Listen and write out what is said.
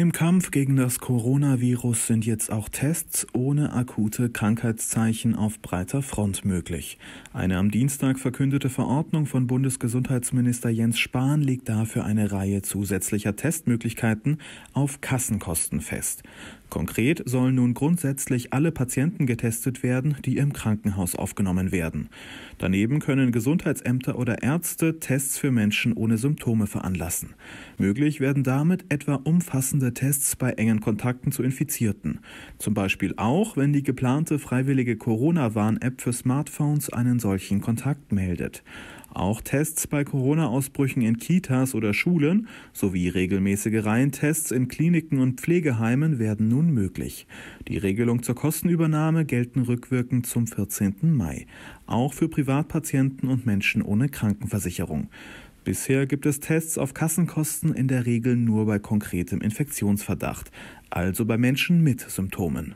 Im Kampf gegen das Coronavirus sind jetzt auch Tests ohne akute Krankheitszeichen auf breiter Front möglich. Eine am Dienstag verkündete Verordnung von Bundesgesundheitsminister Jens Spahn legt dafür eine Reihe zusätzlicher Testmöglichkeiten auf Kassenkosten fest. Konkret sollen nun grundsätzlich alle Patienten getestet werden, die im Krankenhaus aufgenommen werden. Daneben können Gesundheitsämter oder Ärzte Tests für Menschen ohne Symptome veranlassen. Möglich werden damit etwa umfassende Tests bei engen Kontakten zu Infizierten. Zum Beispiel auch, wenn die geplante freiwillige Corona-Warn-App für Smartphones einen solchen Kontakt meldet. Auch Tests bei Corona-Ausbrüchen in Kitas oder Schulen sowie regelmäßige Reihentests in Kliniken und Pflegeheimen werden nun möglich. Die Regelung zur Kostenübernahme gelten rückwirkend zum 14. Mai, auch für Privatpatienten und Menschen ohne Krankenversicherung. Bisher gibt es Tests auf Kassenkosten in der Regel nur bei konkretem Infektionsverdacht, also bei Menschen mit Symptomen.